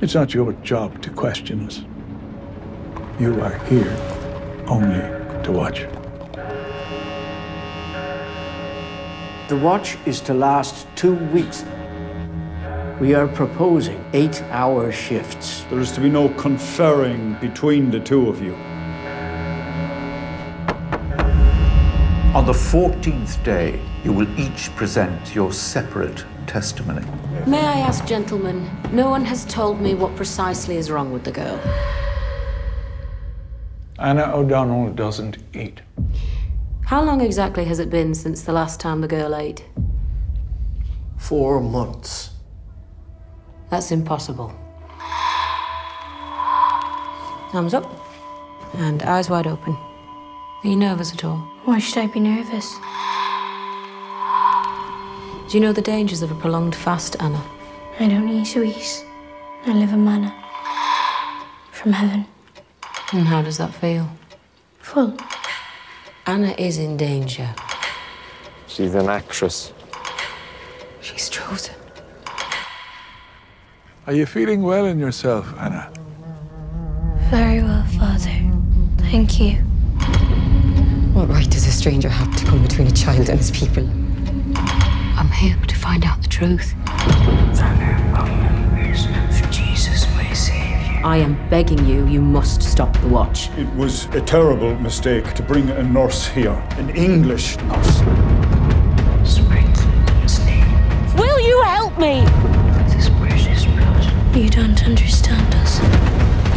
It's not your job to question us. You are here only to watch. The watch is to last two weeks. We are proposing eight hour shifts. There is to be no conferring between the two of you. On the 14th day, you will each present your separate testimony. May I ask, gentlemen, no one has told me what precisely is wrong with the girl. Anna O'Donnell doesn't eat. How long exactly has it been since the last time the girl ate? Four months. That's impossible. Thumbs up. And eyes wide open. Are you nervous at all? Why should I be nervous? Do you know the dangers of a prolonged fast, Anna? I don't eat sweets. I live in manna. From heaven. And how does that feel? Full. Anna is in danger. She's an actress. She's chosen. Are you feeling well in yourself, Anna? Very well, Father. Thank you. What right does a stranger have to come between a child and his people? I'm here to find out the truth. Jesus, my Savior. I am begging you, you must stop the watch. It was a terrible mistake to bring a nurse here, an English nurse. Sprinkle name. Will you help me? This precious blood. You don't understand us.